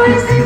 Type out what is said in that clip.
always